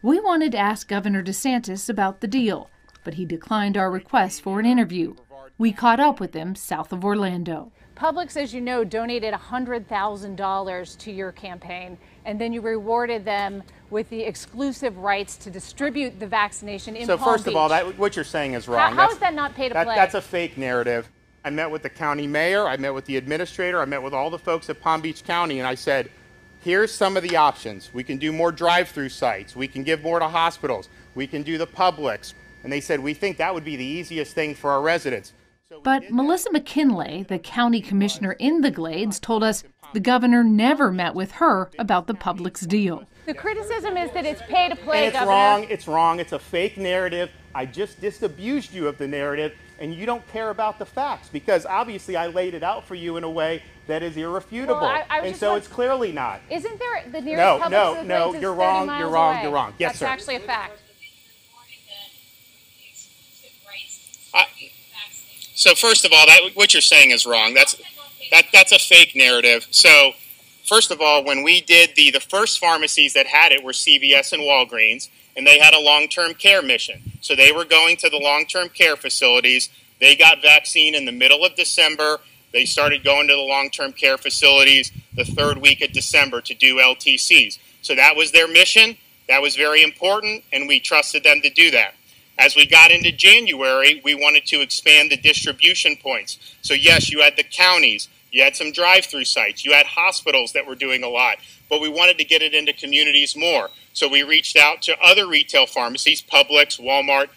We wanted to ask Governor DeSantis about the deal, but he declined our request for an interview. We caught up with him south of Orlando. Publix, as you know, donated $100,000 to your campaign, and then you rewarded them with the exclusive rights to distribute the vaccination in so Palm first Beach. of all, that, what you're saying is wrong. How, how That's- is that not pay to that- play? That's a fake narrative. I met with the county mayor, I met with the administrator, I met with all the folks at Palm Beach County, and I said, here's some of the options. We can do more drive-through sites. We can give more to hospitals. We can do the Publix. And they said, we think that would be the easiest thing for our residents. So But did that. Melissa McKinlay, the county commissioner in the Glades, told us the governor never met with her about the Publix deal. the criticism is that it's pay to play, And it's Governor. wrong. It's wrong. It's a fake narrative. I just disabused you of the narrative, and you don't care about the facts because obviously I laid it out for you in a way that is irrefutable. Well, I- I and so want- it's clearly not. Isn't there the No, nearest Publix no, to the no, Glades you're wrong, you're wrong, away. you're wrong. Yes, That's sir. actually a fact. So first of all, that what you're saying is wrong. That's that that's a fake narrative. So first of all, when we did the the first pharmacies that had it were CVS and Walgreens, and they had a long-term care mission. So they were going to the long-term care facilities. They got vaccine in the middle of December. They started going to the long-term care facilities the third week of December to do LTCs. So that was their mission. That was very important, and we trusted them to do that. As we got into January, we wanted to expand the distribution points. So, yes, you had the counties, you had some drive through sites, you had hospitals that were doing a lot, but we wanted to get it into communities more. So, we reached out to other retail pharmacies, Publix, Walmart.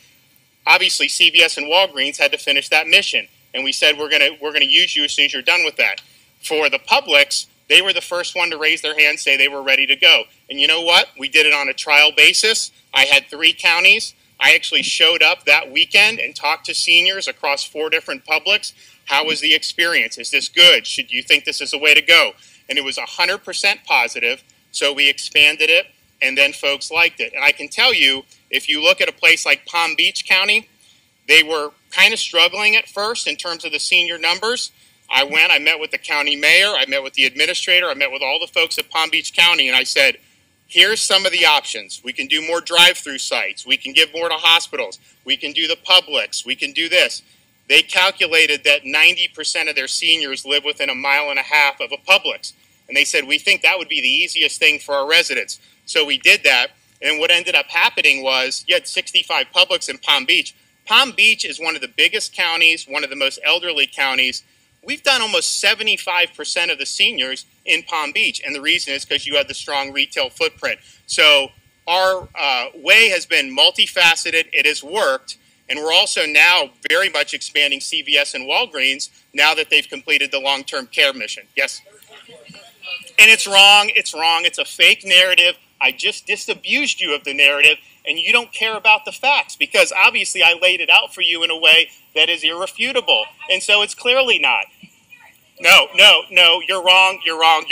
Obviously, CVS and Walgreens had to finish that mission. And we said, we're going to we're to use you as soon as you're done with that. For the Publix, they were the first one to raise their hand, say they were ready to go. And you know what? We did it on a trial basis. I had three counties. I actually showed up that weekend and talked to seniors across four different Publix. How was the experience? Is this good? Should you think this is the way to go? And it was 100% positive. So we expanded it, and then folks liked it. And I can tell you, if you look at a place like Palm Beach County, they were kind of struggling at first in terms of the senior numbers. I went, I met with the county mayor, I met with the administrator, I met with all the folks at Palm Beach County, and I said, here's some of the options. We can do more drive through sites, we can give more to hospitals, we can do the Publix, we can do this. They calculated that 90% of their seniors live within a mile and a half of a Publix. And they said, we think that would be the easiest thing for our residents. So we did that. And what ended up happening was you had 65 Publix in Palm Beach. Palm Beach is one of the biggest counties, one of the most elderly counties. We've done almost 75% of the seniors in Palm Beach. And the reason is because you have the strong retail footprint. So our uh, way has been multifaceted, it has worked. And we're also now very much expanding CVS and Walgreens now that they've completed the long term care mission. Yes? And it's wrong. It's wrong. It's a fake narrative. I just disabused you of the narrative, and you don't care about the facts because obviously I laid it out for you in a way that is irrefutable. And so it's clearly not. No, no, no, you're wrong. You're wrong.